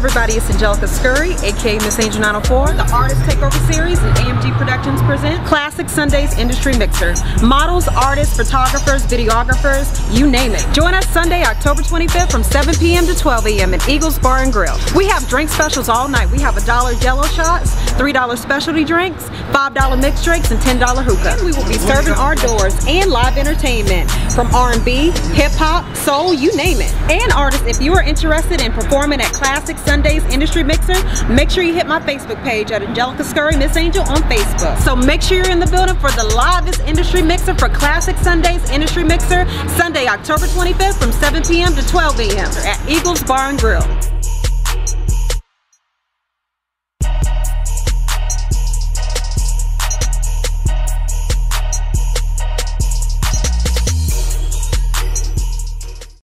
everybody? It's Angelica Scurry, aka Miss Angel 904, the Artist Takeover Series, and AMG Productions present Classic Sundays Industry Mixer. Models, artists, photographers, videographers, you name it. Join us Sunday, October 25th from 7 p.m. to 12 a.m. at Eagles Bar and Grill. We have drink specials all night. We have a dollar jello shots, $3 specialty drinks, $5 mixed drinks, and $10 hookah. We will be serving hors d'oeuvres and live entertainment from R&B, hip hop, soul, you name it. And artists, if you are interested in performing at Classic Sundays Industry Mixer, make sure you hit my Facebook page at Angelica Scurry Miss Angel on Facebook. So make sure you're in the building for the livest industry mixer for Classic Sundays Industry Mixer, Sunday, October 25th from 7 p.m. to 12 a.m. at Eagles Bar and Grill.